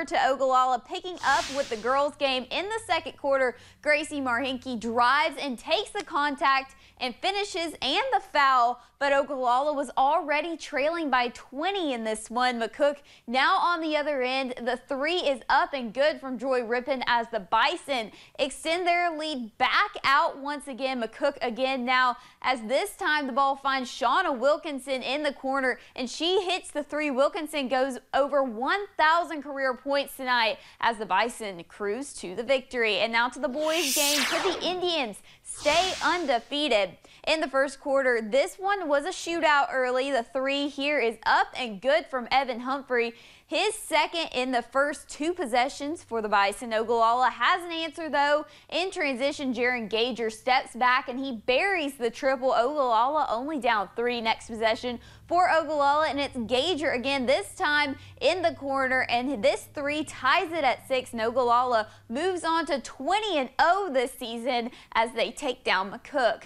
over to Ogallala, picking up with the girls game in the second quarter. Gracie Marhinke drives and takes the contact and finishes and the foul, but Ogallala was already trailing by 20 in this one. McCook now on the other end. The three is up and good from Joy Rippon as the Bison extend their lead back out once again. McCook again now as this time the ball finds Shauna Wilkinson in the corner and she hits the three. Wilkinson goes over 1,000 career points tonight as the Bison cruise to the victory. And now to the boys game. Could the Indians stay undefeated? In the first quarter, this one was a shootout early. The three here is up and good from Evan Humphrey. His second in the first two possessions for the Bison. Ogallala has an answer though. In transition, Jaron Gager steps back and he buries the triple. Ogallala only down three next possession for Ogallala and it's Gager again this time in the corner and this three ties it at six. And Ogallala moves on to 20 and 0 this season as they take down McCook.